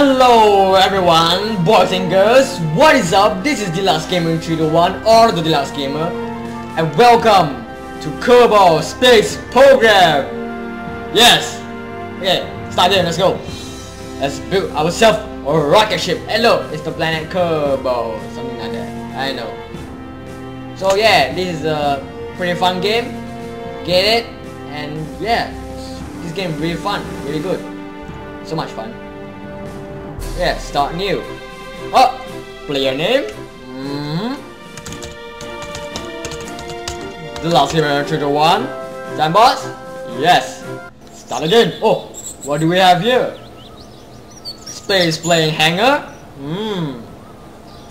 Hello everyone, boys and girls, what is up? This is Deluxe Gamer 321 or the Last Gamer and welcome to Kerbal Space Program! Yes! Okay, start there, let's go! Let's build ourselves a rocket ship. Hello, it's the planet Kerbal, something like that. I know. So yeah, this is a pretty fun game. Get it? And yeah, this game really fun, really good. So much fun. Yeah, start new. Oh, player name. Mm. The last game the one. Time boss. Yes. Start again. Oh, what do we have here? Space plane hangar. Hmm.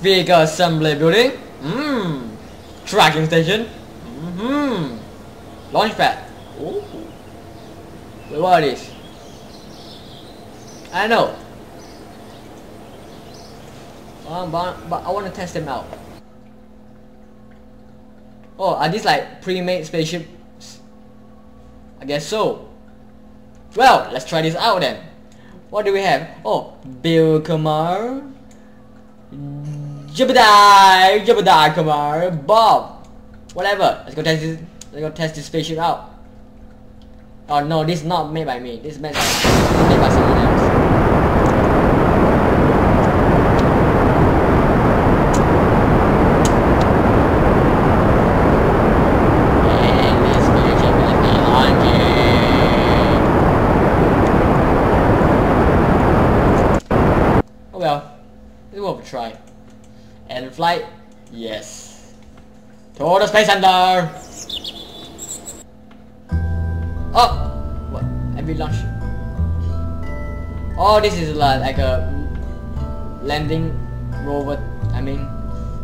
Vehicle assembly building. Hmm. Tracking station. Hmm. Launch pad. Oh. Wait, what is? I know. Um, but, but I want to test them out. Oh, are these like pre-made spaceships? I guess so. Well, let's try this out then. What do we have? Oh, Bill Kerman. Jebediah, Jebediah Kerman, Bob. Whatever. Let's go test this. Let's go test this spaceship out. Oh no, this is not made by me. This is made by, made by someone else. And this spaceship is now launching. Oh well, it's worth a try. And flight, yes. Space center. Oh, what? Every launch. Oh, this is like, a landing rover. I mean,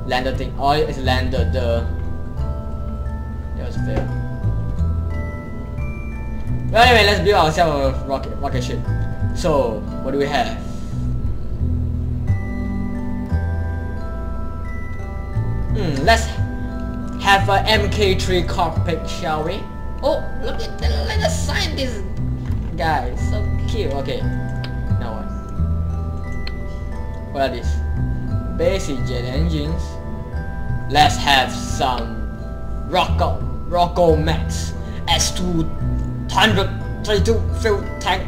lander thing. Oh, it's lander. The that was fair. Well, anyway, let's build ourselves a rocket rocket ship. So, what do we have? Hmm, let's have a MK3 cockpit, shall we? Oh, look at the little scientist guy, so cute. Okay, now what? What are these? Basic jet engines. Let's have some Rocco Rockomax S232 fuel tank.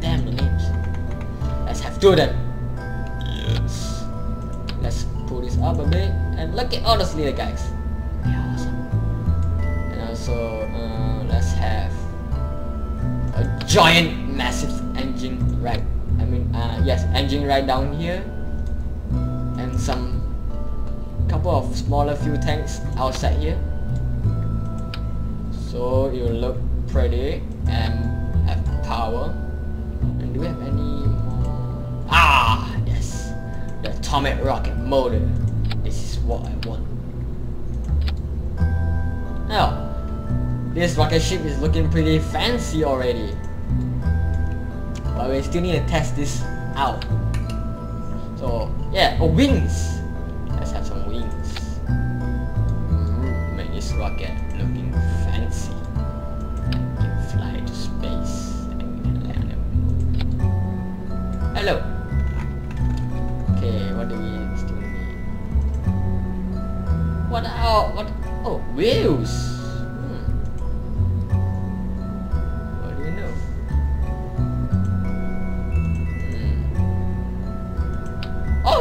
Damn the names. Let's have two of them. Yes. Let's pull this up a bit and look at all those little guys. Also, uh, let's have a giant, massive engine right. I mean, uh, yes, engine right down here, and some couple of smaller fuel tanks outside here. So it will look pretty and have power. And do we have any more? Ah, yes, the atomic rocket motor. This is what I want. Now, this rocket ship is looking pretty fancy already. But we still need to test this out. So, yeah, oh, wings! Let's have some wings. Mm, make this rocket looking fancy. And can fly to space and we can land on. Hello! Okay, what do we still need? What are, what, oh, wheels!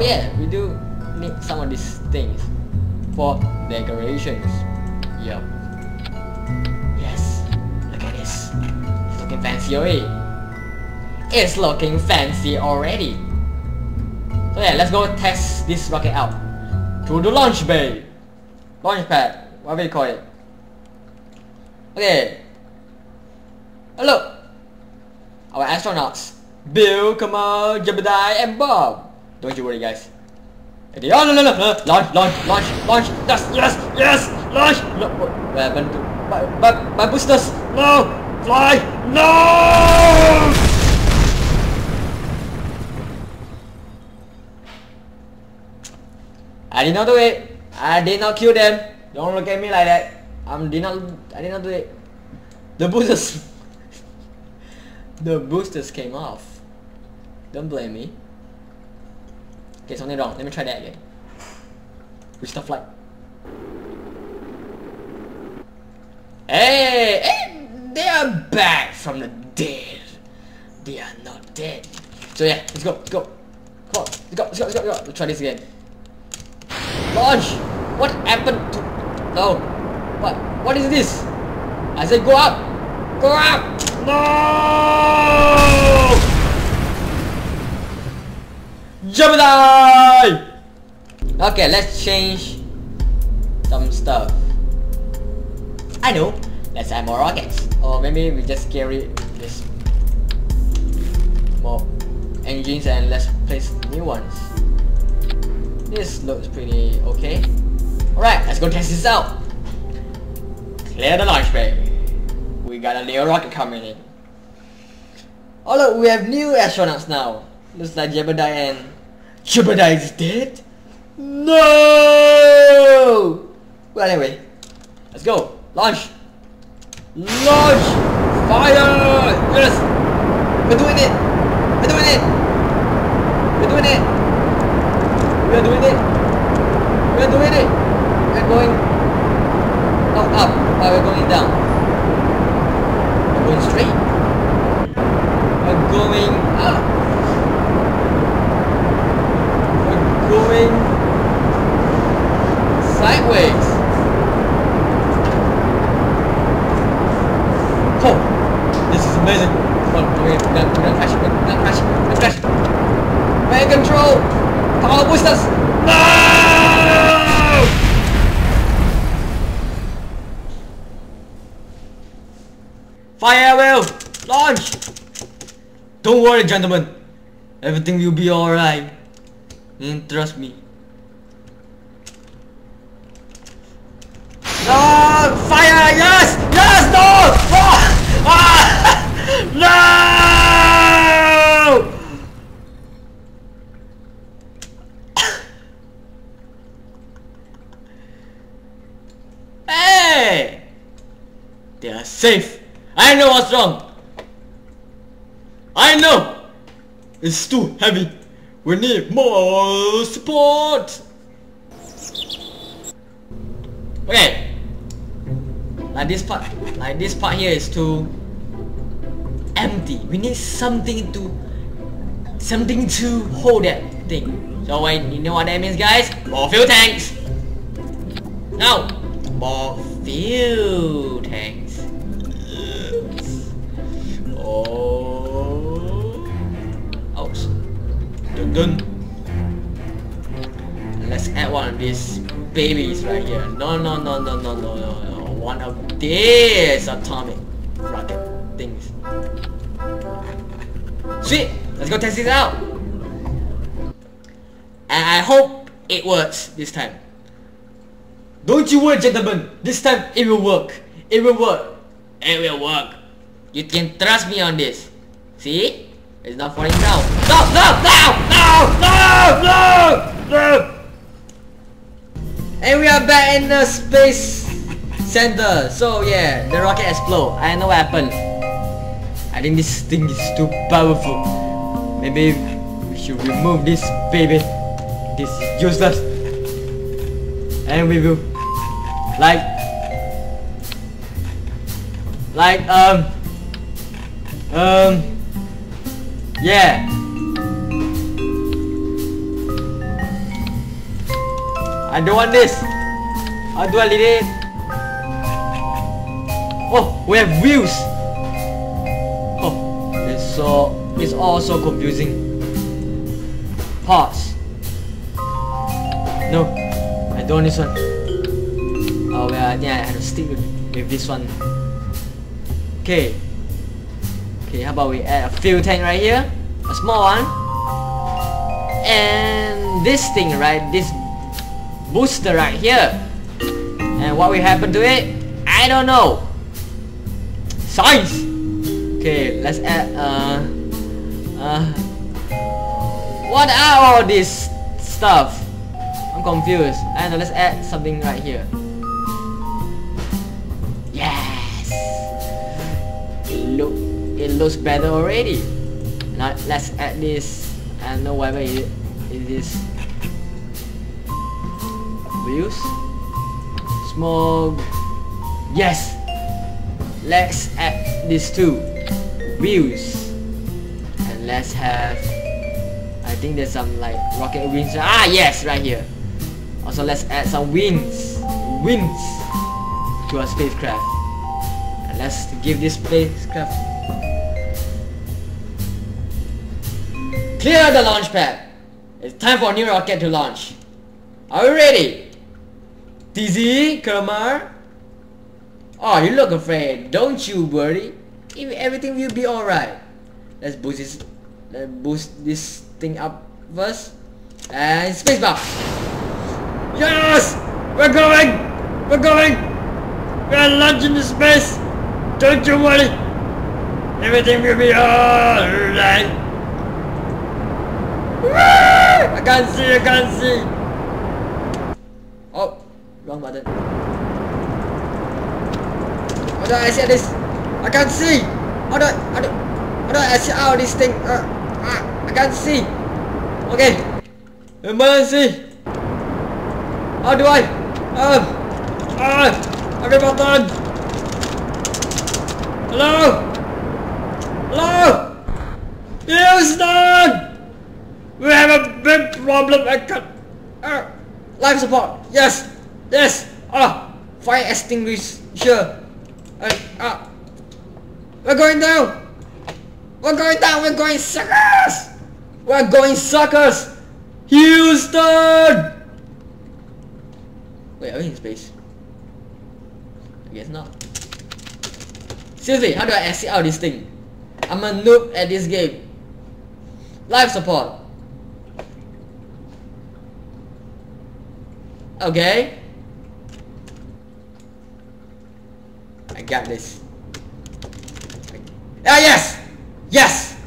Yeah, we do need some of these things for decorations. Yup. Yes, look at this. It's looking fancy already. It's looking fancy already. So yeah, let's go test this rocket out. To the launch bay. Launch pad. Whatever you call it. Okay. Hello. Our astronauts. Bill, Kamal, Jebediah, and Bob. Don't you worry guys. Okay, oh no no no! Launch, launch, launch, launch! Yes, yes, yes! Launch! No, what what happened to my, my, my boosters? No! Fly! No! I did not do it. I did not kill them. Don't look at me like that. I did not. I did not do it. The boosters. the boosters came off. Don't blame me. Okay, something wrong. Let me try that again. Restart flight. Hey, hey, they are back from the dead. They are not dead. So yeah, let's go, go. Come on, let's go, let's go, let's go, let's go. Let's try this again. Launch! What happened to... No. What? What is this? I said go up! Go up! No! Gemini! Okay, let's change some stuff. I know. Let's add more rockets. Or maybe we just carry this more engines and let's place new ones. This looks pretty okay. Alright, let's go test this out. Clear the launch bay. We got a new rocket coming in. Oh look, we have new astronauts now. Looks like Jebediah and... Is dead? No! Well anyway, let's go. Launch! Launch! Fire! Yes! We're doing it! We're doing it! We're doing it! We're doing it! We're doing it! We're going not up, but we're going down. We're going straight. We're going up. We're going sideways. Oh, this is amazing. Come on, we're gonna, we're gonna crash, we're gonna crash, we're gonna crash. We're in control. Power boosters. No! Fire will launch. Don't worry, gentlemen. Everything will be alright. And trust me. No! Fire! Yes! Yes! No! Ah! Ah! No! hey! They are safe. I know what's wrong. I know. It's too heavy. We need more support. Okay. Like this part, like this part here is too empty. We need something to, something to hold that thing. So wait, you know what that means, guys? More fuel tanks. No, more fuel tanks. Dun. Let's add one of these babies right here. No, no, no, no, no, no, no, no. One of these atomic rocket things. Sweet! Let's go test this out! And I hope it works this time. Don't you worry, gentlemen. This time it will work. It will work. It will work. You can trust me on this. See? It's not falling down. No! No! No! No! No! And we are back in the space center. So yeah, the rocket explode. I know what happened. I think this thing is too powerful. Maybe we should remove this baby. This is useless. And we will like like um um yeah I don't want this. How do I delete it oh we have wheels oh it's so it's all so confusing. Parts no I don't want this one. Oh well I think I have to stick with, with this one. Okay. Okay how about we add a fuel tank right here? A small one. And this thing right? This booster right here. And what will happen to it? I don't know. Science. Okay let's add uh uh what are all this stuff? I'm confused. And let's add something right here. Yes. It look it looks better already. Now let's add this. I don't know whatever it, it is wheels. Smoke. Yes. Let's add these two Views. and let's have. I think there's some like rocket wings. Ah yes, right here. Also, let's add some wings, wings to our spacecraft. And let's give this spacecraft Clear the launch pad. It's time for a new rocket to launch. Are you ready? TZ, Kerman? Oh, you look afraid, don't you, worry? Everything will be alright. Let's boost this. Let's boost this thing up first. And spacebar. Yes! We're going! We're going! We're launching into space! Don't you worry! Everything will be alright! I can't see, I can't see! Wrong button. How do I exit this? I can't see! How do I, how do, how do I exit out this thing? Uh, ah, I can't see! Okay. Emergency! How do I? Um, ah, every button! Hello? Hello? Houston! We have a big problem. I can't. Uh, life support. Yes. Yes. Ah. Fire extinguisher. Uh, uh, we're going down. We're going down. We're going suckers. We're going suckers. Houston. Wait, are we in space? I guess not. Seriously, how do I exit out this thing? I'm a noob at this game. Life support. Okay. I got this. Ah, yes! Yes!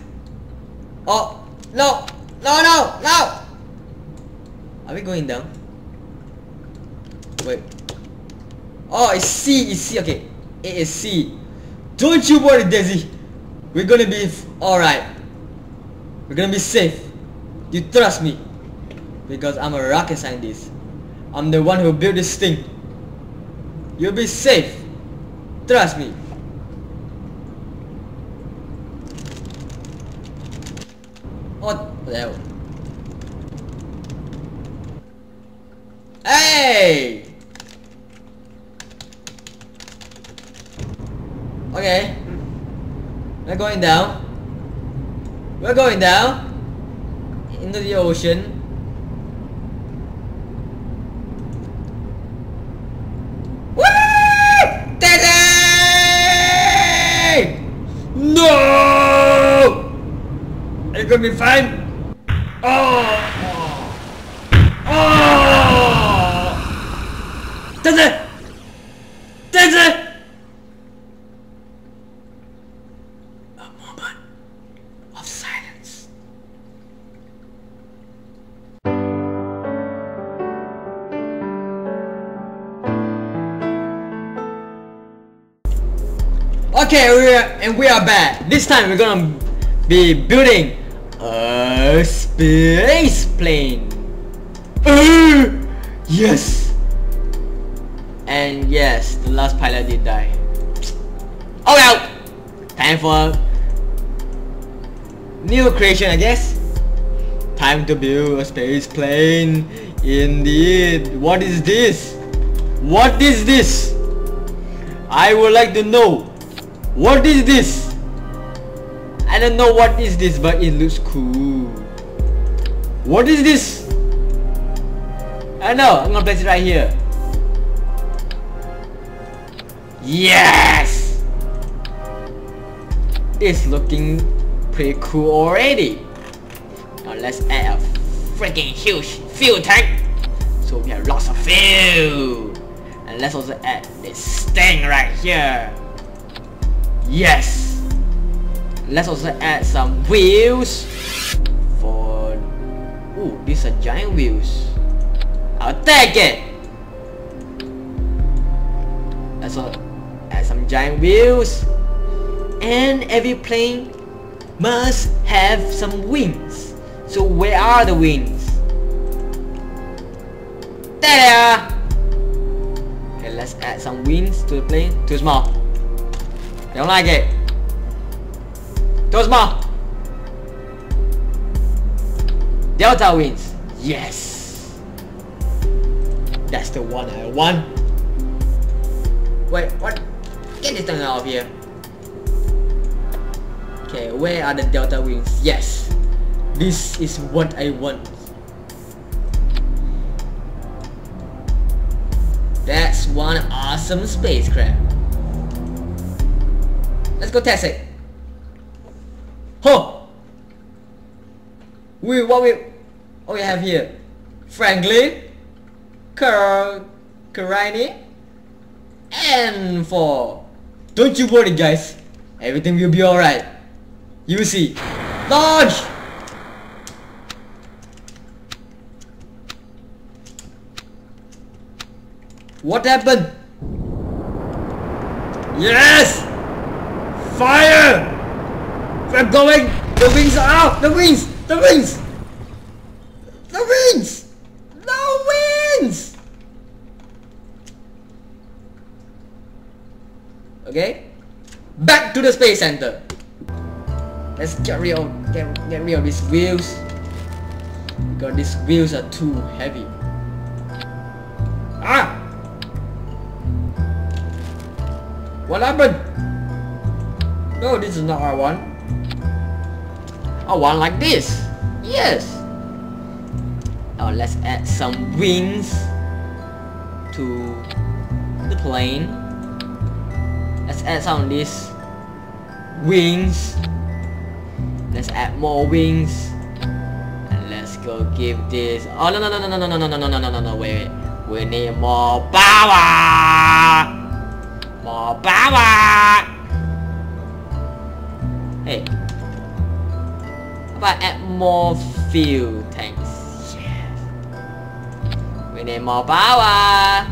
Oh, no! No, no, no! Are we going down? Wait. Oh, it's C, it's C, okay. It is C. Don't you worry, Daisy. We're gonna be alright. We're gonna be safe. You trust me. Because I'm a rocket scientist. I'm the one who built this thing. You'll be safe. Trust me. What the hell? Hey! Okay. We're going down. We're going down into the ocean. Gonna be fine. Oh! Oh! It? Does it? A moment of silence. Okay, we are and we are back. This time we're gonna be building a space plane. Uh, yes. And yes, the last pilot did die. Oh well. Time for new creation, I guess. Time to build a space plane. Indeed. What is this? What is this? I would like to know. What is this? I don't know what is this, but it looks cool. What is this? I know, I'm gonna place it right here. Yes! It's looking pretty cool already. Now let's add a freaking huge fuel tank. So we have lots of fuel. And let's also add this thing right here. Yes! Let's also add some wheels. For ooh these are giant wheels. I'll take it. Let's also add some giant wheels. And every plane must have some wings. So where are the wings? There. They are let's add some wings to the plane. Too small. Don't like it. Too small. Delta wings. Yes. That's the one I want. Wait, what? Get this thing out of here. Okay, where are the delta wings? Yes. This is what I want. That's one awesome spacecraft. Let's go test it. Huh! We what we what we have here? Franklin, Car Karini, and for don't you worry guys, everything will be alright. You see. Dodge! What happened? Yes! Fire! We're going! The wings are out! The wings! The wings! The wings! The wings! Okay? Back to the space center. Let's get rid of get, get rid of these wheels. Because these wheels are too heavy. Ah! What happened? No, this is not I want. I want like this. Yes. Now let's add some wings to the plane. Let's add some of these wings. Let's add more wings. And let's go give this. Oh no no no no no no no no no no no no no wait. We need more power. More power! About add more fuel tanks? We need more power!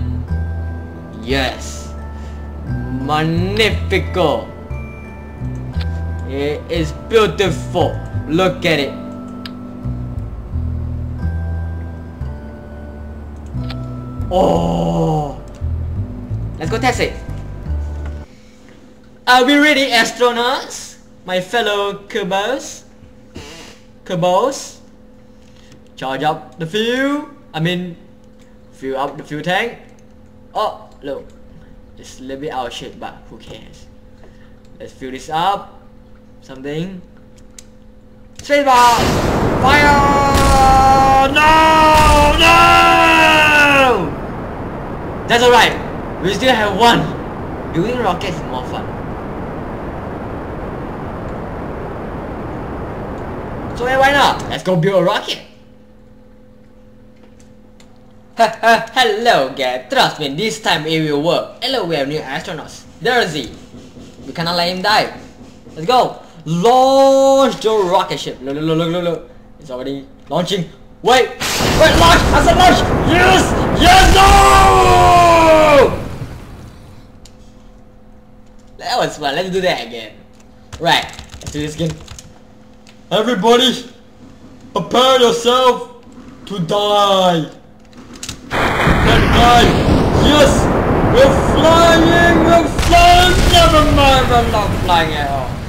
Yes. Magnifico! It is beautiful. Look at it. Oh! Let's go test it. Are we ready, astronauts? My fellow Kerbos? Kerbos? Charge up the fuel. I mean, fill up the fuel tank. Oh, look. It's a little bit out of shape, but who cares? Let's fill this up. Something. Spacebar! Fire! No! No! That's alright. We still have one. Building rockets is more fun. So why not? Let's go build a rocket. Hello guys, trust me, this time it will work. Hello, we have new astronauts. There's Z. We cannot let him die. Let's go. Launch the rocket ship. Look, look, look, look, look. It's already launching. Wait, wait, launch! I said launch! Yes! Yes! No! That was fun. Let's do that again. Right. Let's do this again. Everybody, prepare yourself to die. Then die. Yes, we're flying. We're flying. Never mind, we're not flying at all.